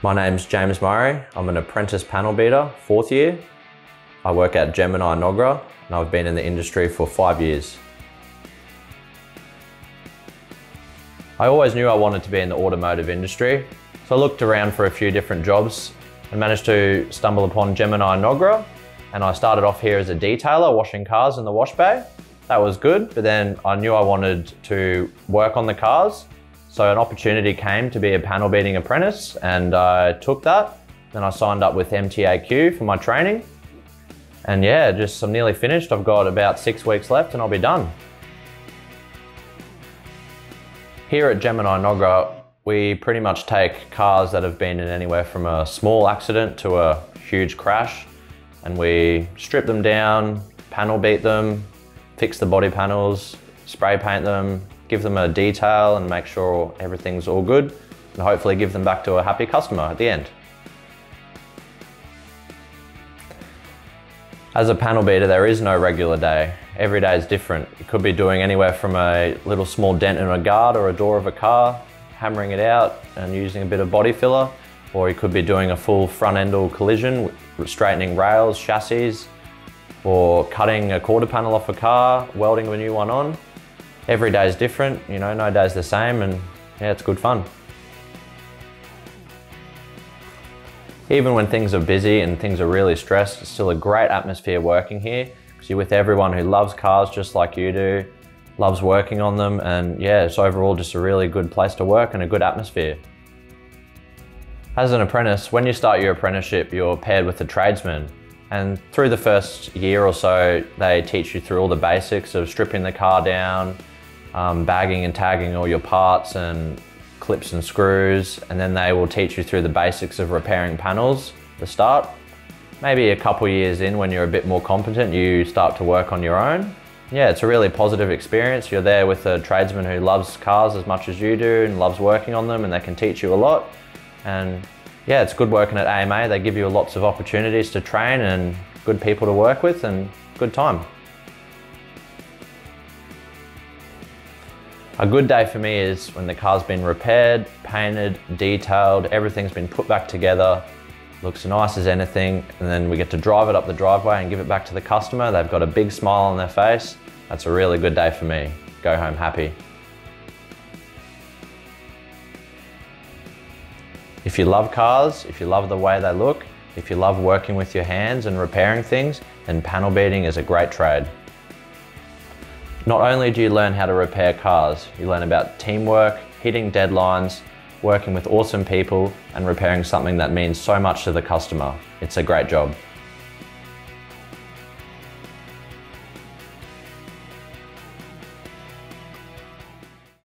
My name's James Murray. I'm an apprentice panel beater, fourth year. I work at Gemini Enoggera and I've been in the industry for five years. I always knew I wanted to be in the automotive industry, so I looked around for a few different jobs and managed to stumble upon Gemini Enoggera and I started off here as a detailer washing cars in the wash bay. That was good, but then I knew I wanted to work on the cars so an opportunity came to be a panel beating apprentice and I took that. Then I signed up with MTAQ for my training. And yeah, just I'm nearly finished. I've got about six weeks left and I'll be done. Here at Gemini Enoggera, we pretty much take cars that have been in anywhere from a small accident to a huge crash and we strip them down, panel beat them, fix the body panels, spray paint them, give them a detail and make sure everything's all good and hopefully give them back to a happy customer at the end. As a panel beater, there is no regular day. Every day is different. It could be doing anywhere from a little small dent in a guard or a door of a car, hammering it out and using a bit of body filler, or you could be doing a full front end or collision, straightening rails, chassis, or cutting a quarter panel off a car, welding a new one on every day is different, you know, no day's the same and yeah, it's good fun. Even when things are busy and things are really stressed, it's still a great atmosphere working here because you're with everyone who loves cars just like you do, loves working on them and yeah, it's overall just a really good place to work and a good atmosphere. As an apprentice, when you start your apprenticeship, you're paired with a tradesman and through the first year or so, they teach you through all the basics of stripping the car down, um, bagging and tagging all your parts and clips and screws, and then they will teach you through the basics of repairing panels to start. Maybe a couple years in when you're a bit more competent, you start to work on your own. Yeah, it's a really positive experience. You're there with a tradesman who loves cars as much as you do and loves working on them and they can teach you a lot. And yeah, it's good working at AMA. They give you lots of opportunities to train and good people to work with and good time. A good day for me is when the car's been repaired, painted, detailed, everything's been put back together, looks nice as anything, and then we get to drive it up the driveway and give it back to the customer. They've got a big smile on their face. That's a really good day for me. Go home happy. If you love cars, if you love the way they look, if you love working with your hands and repairing things, then panel beating is a great trade. Not only do you learn how to repair cars, you learn about teamwork, hitting deadlines, working with awesome people, and repairing something that means so much to the customer. It's a great job.